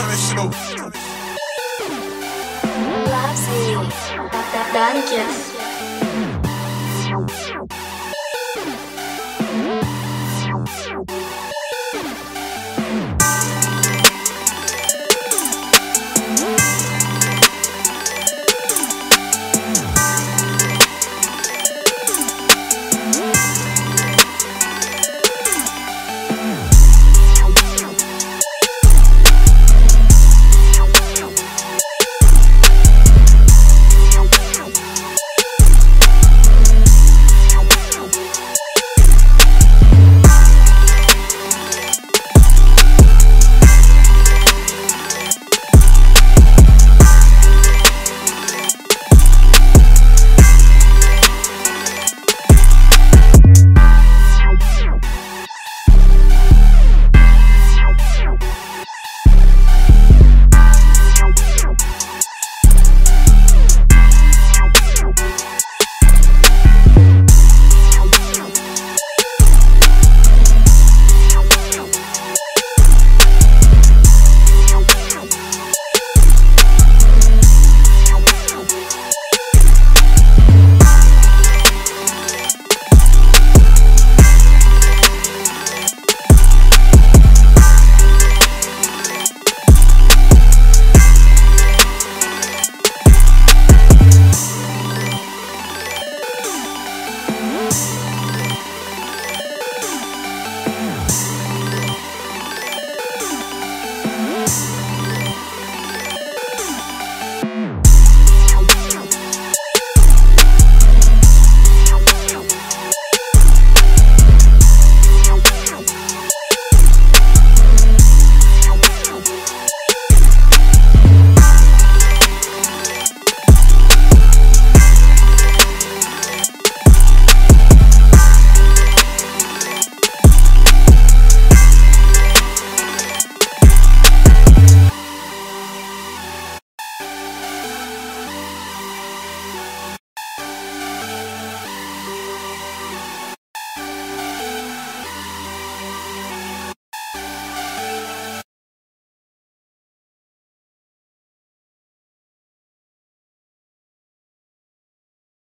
turn that shit up. Loves me. Dungeon.